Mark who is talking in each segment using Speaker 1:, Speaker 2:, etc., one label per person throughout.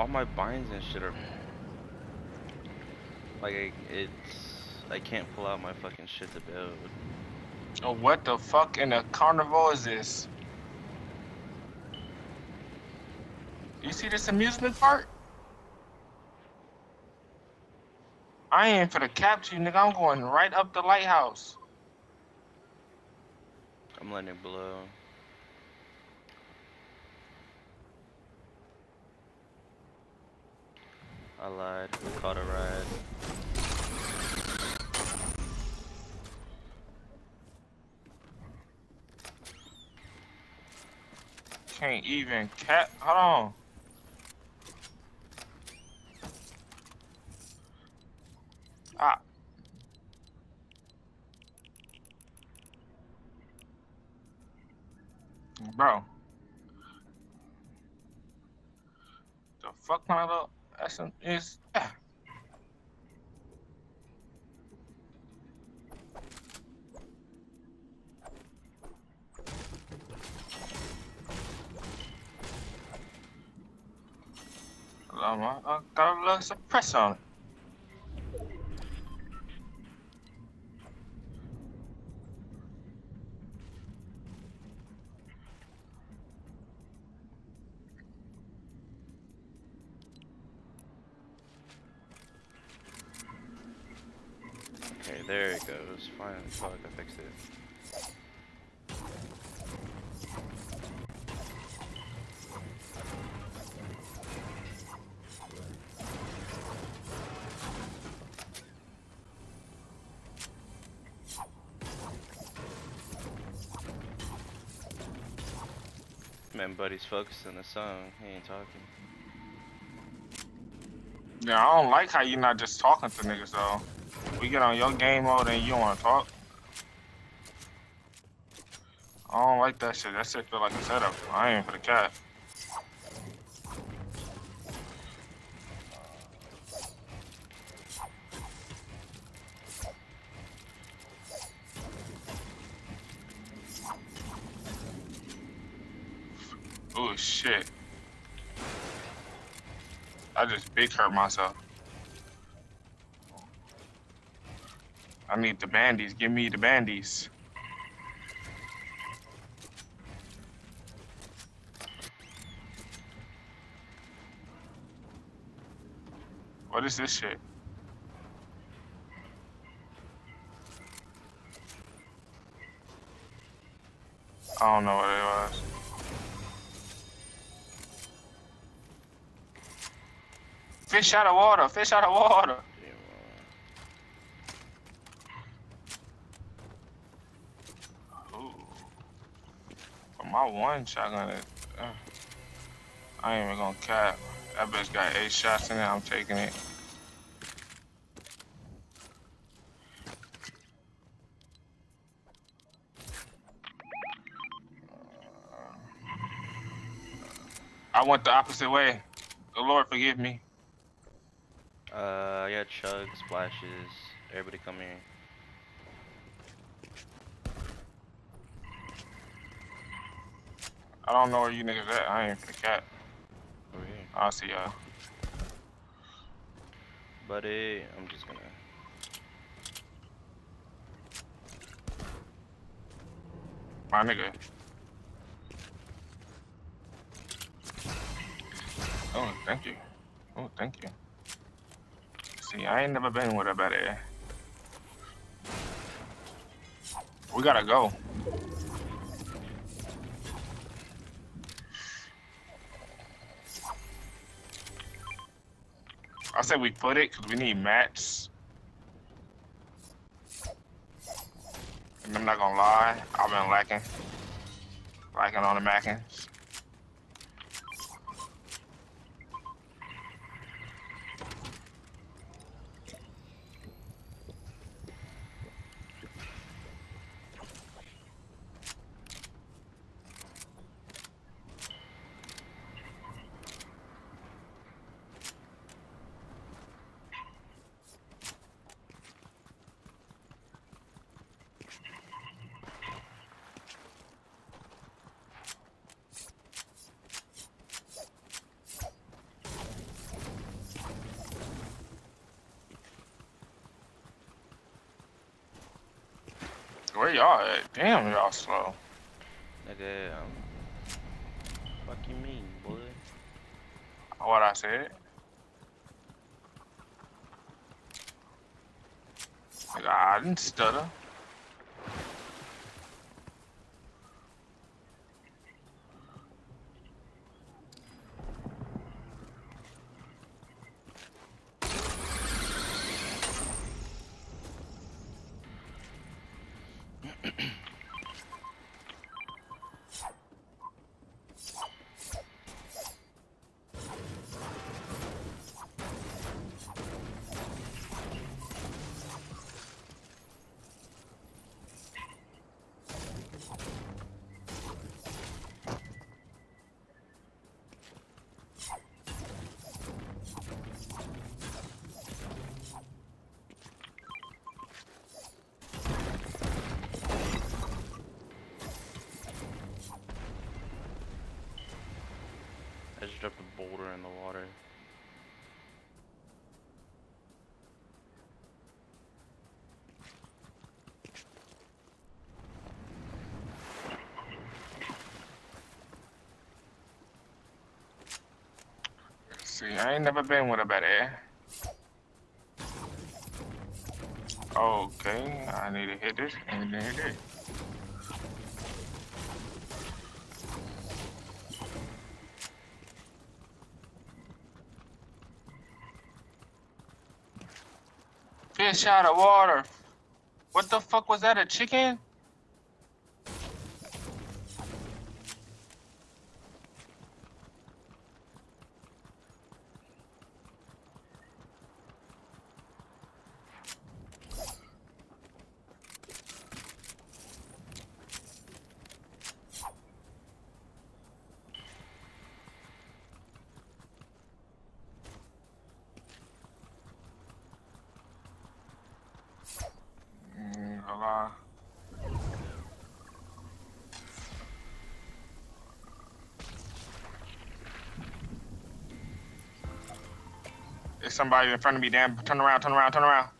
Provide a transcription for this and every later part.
Speaker 1: all my binds and shit are like I, it's I can't pull out my fucking shit to build.
Speaker 2: Oh, what the fuck in a carnival is this? You see this amusement park? I ain't for the capture you, nigga. I'm going right up the lighthouse.
Speaker 1: I'm letting it blow. I lied. We caught a ride.
Speaker 2: Can't even cap. Hold on. Ah. Bro. The fuck my little essence is. Ah. Um, I, I got a little suppress on it.
Speaker 1: There it goes. Finally, fuck, I fixed it. Man, buddy's focused on the song. He ain't talking.
Speaker 2: Yeah, I don't like how you're not just talking to niggas though. We get on your game mode and you don't wanna talk. I don't like that shit. That shit feel like a setup. I ain't for the cat. Oh shit. I just big hurt myself. I need the bandies. Give me the bandies. What is this shit? I don't know what it was. Fish out of water, fish out of water.
Speaker 1: Damn, uh,
Speaker 2: Ooh. But my one shotgun, is- uh, I ain't even gonna cap. That bitch got eight shots in it. I'm taking it. I went the opposite way. The Lord forgive me.
Speaker 1: Uh, I got chug, splashes. Everybody come here.
Speaker 2: I don't know where you niggas at. I ain't the cat.
Speaker 1: Over oh, here.
Speaker 2: I'll see y'all.
Speaker 1: Buddy, I'm just gonna.
Speaker 2: My nigga. Oh, thank you. Oh, thank you. See, I ain't never been with a better. We gotta go. I said we put it because we need mats. I'm not gonna lie, I've been lacking. Lacking on the Mackins. Where y'all at? Damn, y'all slow.
Speaker 1: Nigga, um, fuck you mean, boy?
Speaker 2: What I said? Nigga, I didn't stutter.
Speaker 1: Dropped a boulder in the water.
Speaker 2: See, I ain't never been with a bad air. Okay, I need to hit this and then hit it. Fish out of water. What the fuck was that? A chicken? Mm, hold on. There's somebody in front of me, damn. Turn around, turn around, turn around.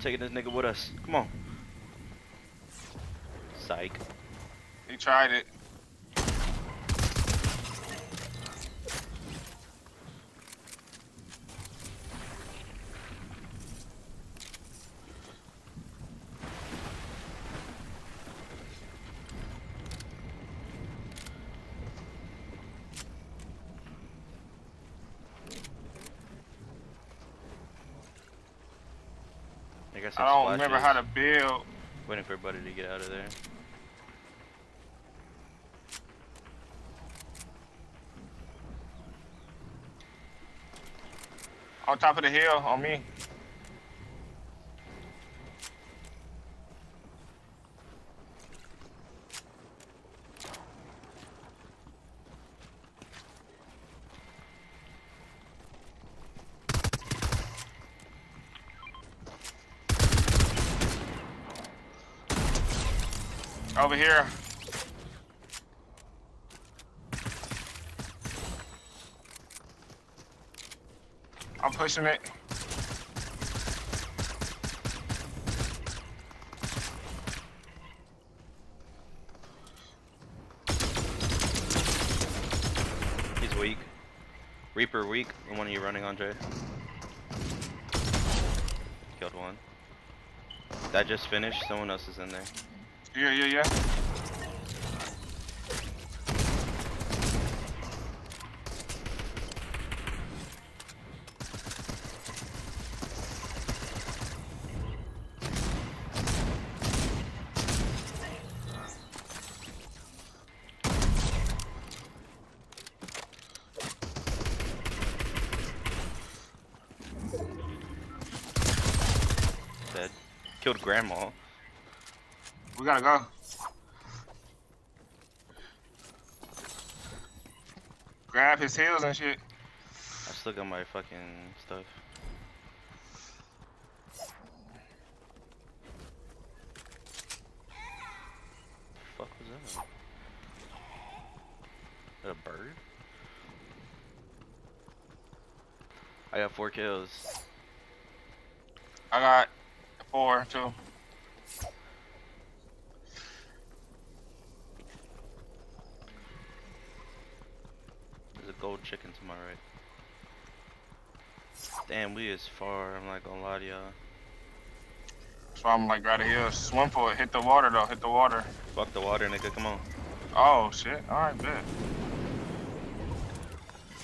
Speaker 1: Taking this nigga with us. Come on. Psych.
Speaker 2: He tried it.
Speaker 1: I got
Speaker 2: I don't remember how to build.
Speaker 1: Waiting for Buddy to get out of there.
Speaker 2: On top of the hill, on me. Over here. I'm pushing it.
Speaker 1: He's weak. Reaper weak. The one you running Andre? Killed one. That just finished. Someone else is in there.
Speaker 2: Yeah, yeah, yeah.
Speaker 1: Killed grandma.
Speaker 2: We gotta go. Grab his heels and shit.
Speaker 1: I still got my fucking stuff. fuck was that a bird? I got four kills.
Speaker 2: I got four too.
Speaker 1: There's a gold chicken to my right. Damn, we is far. I'm not gonna lie to y'all.
Speaker 2: So I'm like right here. Swim for it. Hit the water though. Hit the water.
Speaker 1: Fuck the water, nigga. Come on.
Speaker 2: Oh shit. All right, bet.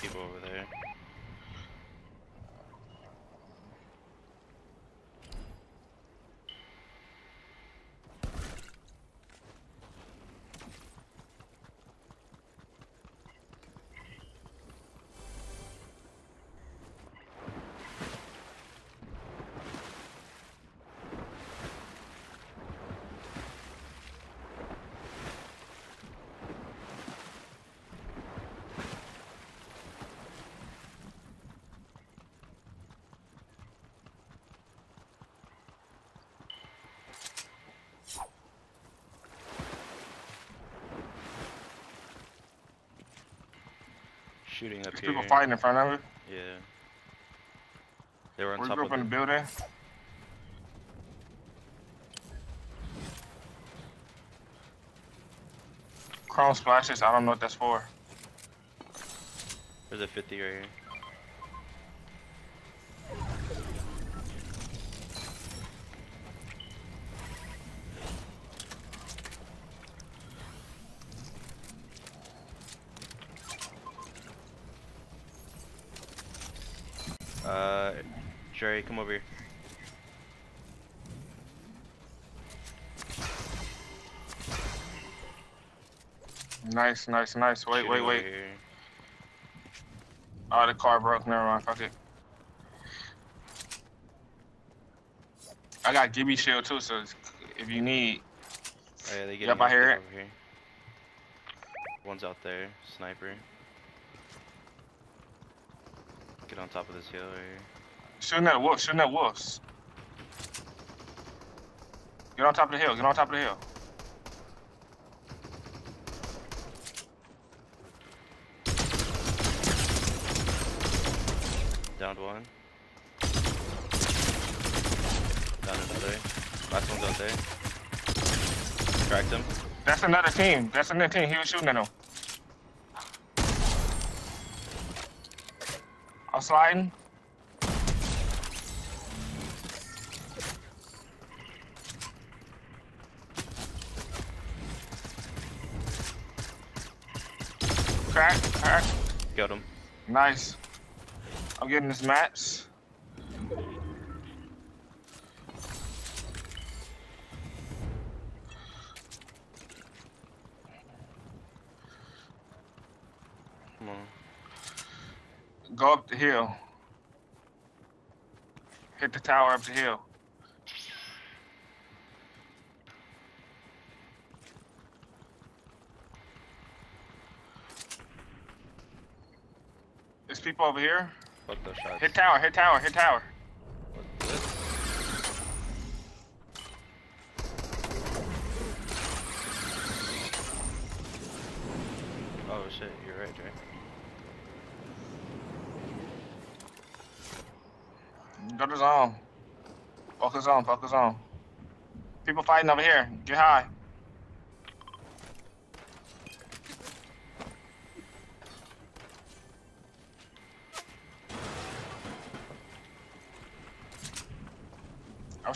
Speaker 1: People over there. Shooting up
Speaker 2: There's
Speaker 1: here.
Speaker 2: people fighting in front of it.
Speaker 1: Yeah. They were on top of
Speaker 2: up in
Speaker 1: the
Speaker 2: the building. Chrome splashes. I don't know what that's for.
Speaker 1: There's a 50 right here. Uh, Jerry, come over here.
Speaker 2: Nice, nice, nice. Wait, wait, wait.
Speaker 1: here.
Speaker 2: Oh, the car broke. Never mind. Fuck it. I got Gibby shield too, so if you need,
Speaker 1: Oh, yeah, they get
Speaker 2: Yep, I hear it.
Speaker 1: here. One's out there, sniper. Get on top of this hill right here.
Speaker 2: shooting at wolves. Shooting at wolves. Get on top of the hill. Get on top of the hill.
Speaker 1: One. Down another. Last one's out there. Cracked him.
Speaker 2: That's another team. That's another team. He was shooting at them. I'm sliding. Crack, crack.
Speaker 1: Got him.
Speaker 2: Nice. I'm getting this match.
Speaker 1: Come on.
Speaker 2: Go up the hill. Hit the tower up the hill. There's people over here.
Speaker 1: Fuck those shots.
Speaker 2: Hit tower, hit tower, hit tower.
Speaker 1: Oh shit, you're right, Jay.
Speaker 2: Go to zone. Focus on, focus on. People fighting over here. Get high.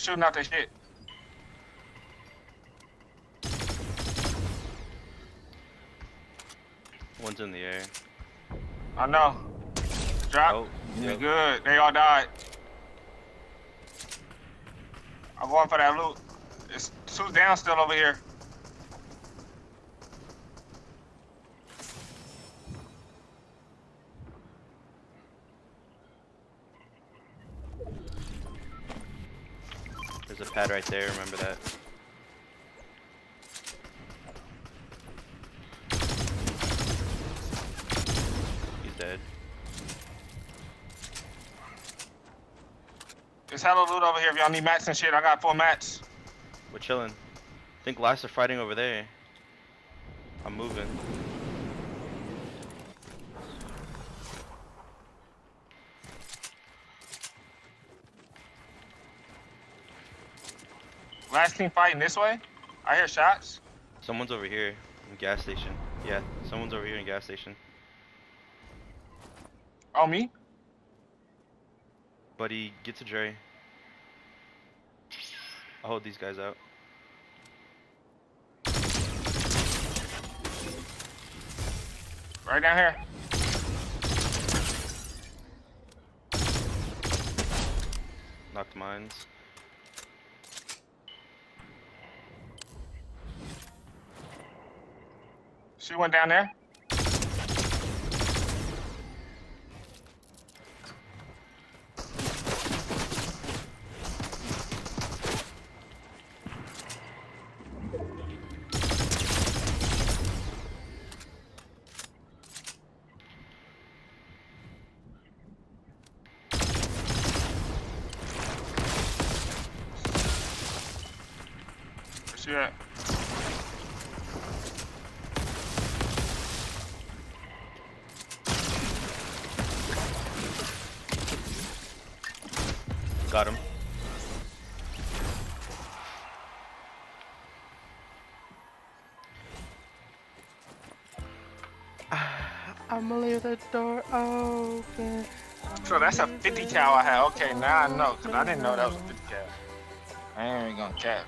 Speaker 2: Shooting out that shit.
Speaker 1: One's in the air.
Speaker 2: I know. Drop.
Speaker 1: Oh,
Speaker 2: You
Speaker 1: yep.
Speaker 2: good. They all died. I'm going for that loot. It's two down still over here.
Speaker 1: Pad right there, remember that. He's dead.
Speaker 2: There's hella loot over here. If y'all need mats and shit, I got four mats.
Speaker 1: We're chilling. I think last are fighting over there. I'm moving.
Speaker 2: Last team fighting this way. I hear shots.
Speaker 1: Someone's over here in gas station. Yeah, someone's over here in gas station.
Speaker 2: Oh me?
Speaker 1: Buddy, get to Dre. I'll hold these guys out.
Speaker 2: Right down here.
Speaker 1: Knocked mines.
Speaker 2: She went down there. Where she at?
Speaker 1: Got him. I'm gonna leave the door open.
Speaker 2: So that's a 50 cal I had. Okay, now I know, cause I didn't know that was a 50 cal. I ain't even gonna cap.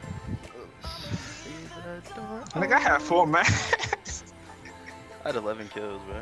Speaker 1: Leave the door
Speaker 2: I had four max.
Speaker 1: I had 11 kills, bro.